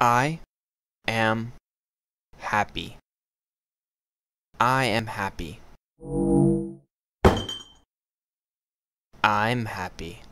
I am happy. I am happy. I'm happy.